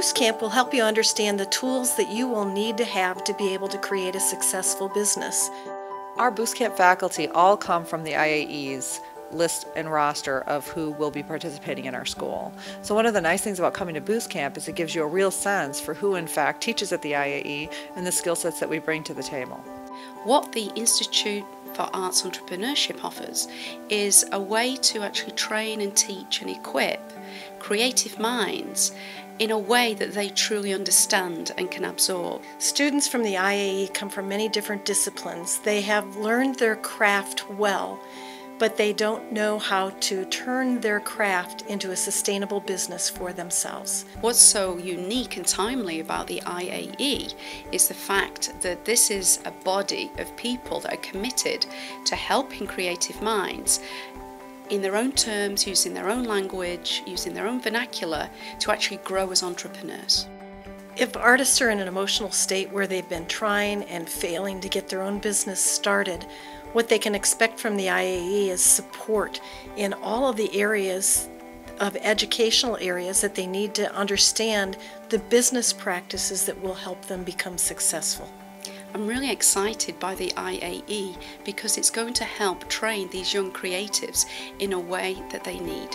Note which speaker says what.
Speaker 1: Boost Camp will help you understand the tools that you will need to have to be able to create a successful business.
Speaker 2: Our Boost Camp faculty all come from the IAE's list and roster of who will be participating in our school. So one of the nice things about coming to Boost Camp is it gives you a real sense for who in fact teaches at the IAE and the skill sets that we bring to the table.
Speaker 3: What the Institute for Arts Entrepreneurship offers is a way to actually train and teach and equip creative minds in a way that they truly understand and can absorb.
Speaker 1: Students from the IAE come from many different disciplines. They have learned their craft well but they don't know how to turn their craft into a sustainable business for themselves.
Speaker 3: What's so unique and timely about the IAE is the fact that this is a body of people that are committed to helping creative minds in their own terms, using their own language, using their own vernacular to actually grow as entrepreneurs.
Speaker 1: If artists are in an emotional state where they've been trying and failing to get their own business started, what they can expect from the IAE is support in all of the areas of educational areas that they need to understand the business practices that will help them become successful.
Speaker 3: I'm really excited by the IAE because it's going to help train these young creatives in a way that they need.